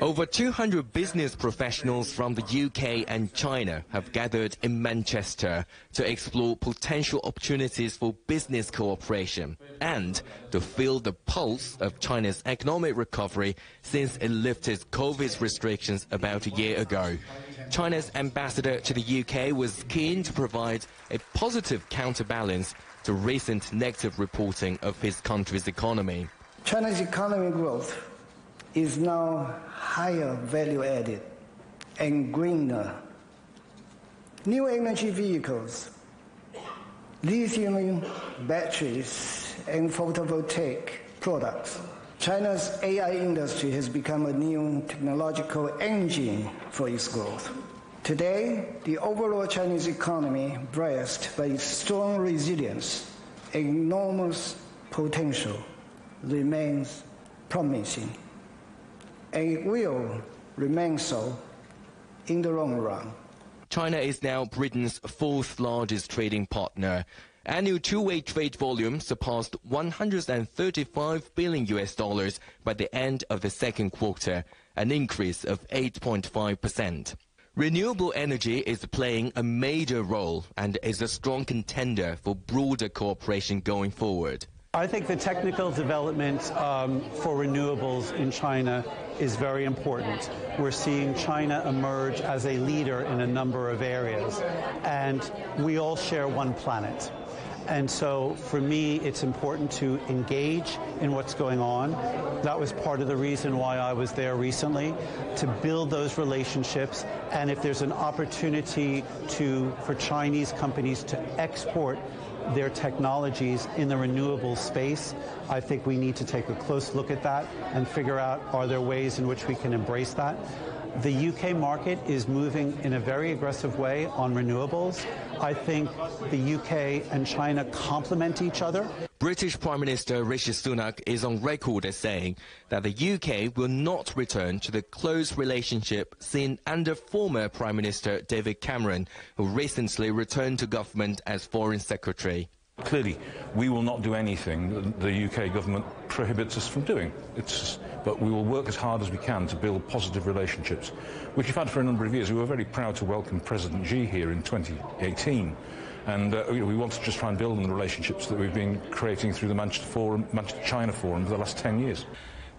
Over 200 business professionals from the UK and China have gathered in Manchester to explore potential opportunities for business cooperation and to feel the pulse of China's economic recovery since it lifted COVID restrictions about a year ago. China's ambassador to the UK was keen to provide a positive counterbalance to recent negative reporting of his country's economy. China's economic growth is now higher value added and greener. New energy vehicles, lithium batteries, and photovoltaic products. China's AI industry has become a new technological engine for its growth. Today, the overall Chinese economy, blessed by its strong resilience, enormous potential, remains promising and it will remain so in the long run. China is now Britain's fourth largest trading partner. Annual two-way trade volume surpassed 135 billion US dollars by the end of the second quarter, an increase of 8.5 percent. Renewable energy is playing a major role and is a strong contender for broader cooperation going forward. I think the technical development um, for renewables in China is very important. We're seeing China emerge as a leader in a number of areas, and we all share one planet. And so for me, it's important to engage in what's going on. That was part of the reason why I was there recently, to build those relationships. And if there's an opportunity to, for Chinese companies to export their technologies in the renewable space. I think we need to take a close look at that and figure out are there ways in which we can embrace that. The UK market is moving in a very aggressive way on renewables. I think the UK and China complement each other. British Prime Minister Rishi Sunak is on record as saying that the UK will not return to the close relationship seen under former Prime Minister David Cameron, who recently returned to government as Foreign Secretary. Clearly, we will not do anything that the UK government prohibits us from doing. It's, but we will work as hard as we can to build positive relationships, which we've had for a number of years. We were very proud to welcome President Xi here in 2018. And uh, we want to just try and build on the relationships that we've been creating through the Manchester Forum, Manchester China Forum for the last 10 years.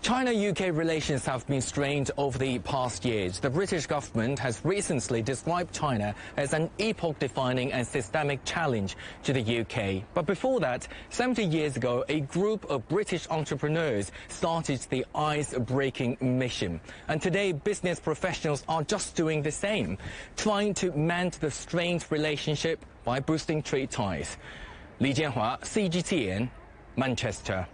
China-UK relations have been strained over the past years. The British government has recently described China as an epoch-defining and systemic challenge to the UK. But before that, 70 years ago, a group of British entrepreneurs started the ice-breaking mission. And today, business professionals are just doing the same, trying to mend the strained relationship by boosting trade ties. Li Jianhua, CGTN, Manchester.